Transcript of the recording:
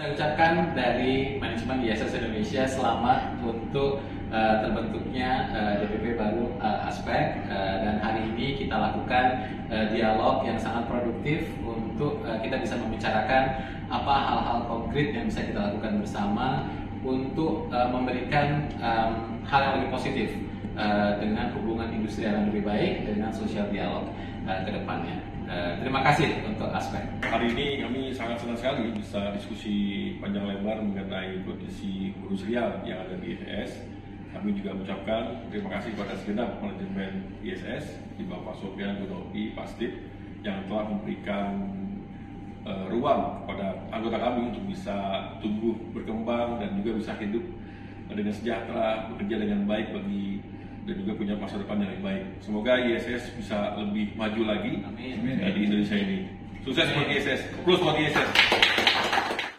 Saya ucapkan dari manajemen ISS Indonesia selamat untuk uh, terbentuknya uh, DPP baru uh, Aspek uh, dan hari ini kita lakukan uh, dialog yang sangat produktif untuk uh, kita bisa membicarakan apa hal-hal konkret yang bisa kita lakukan bersama untuk uh, memberikan um, hal yang lebih positif uh, dengan hubungan industri yang lebih baik dengan sosial dialog uh, ke depannya. Uh, terima kasih untuk aspek. Hari ini kami sangat senang sekali bisa diskusi panjang lebar mengenai kondisi industrial yang ada di ISS. Kami juga mengucapkan terima kasih kepada segenap manajemen ISS di bawah Pak Sofian Gunopi, Pak Steve, yang telah memberikan uh, ruang kepada anggota kami untuk bisa tumbuh berkembang dan juga bisa hidup dengan sejahtera, bekerja dengan baik bagi juga punya masa depan yang lebih baik. Semoga ISS bisa lebih maju lagi Amin. di Indonesia ini. Sukses buat ISS, plus buat ISS.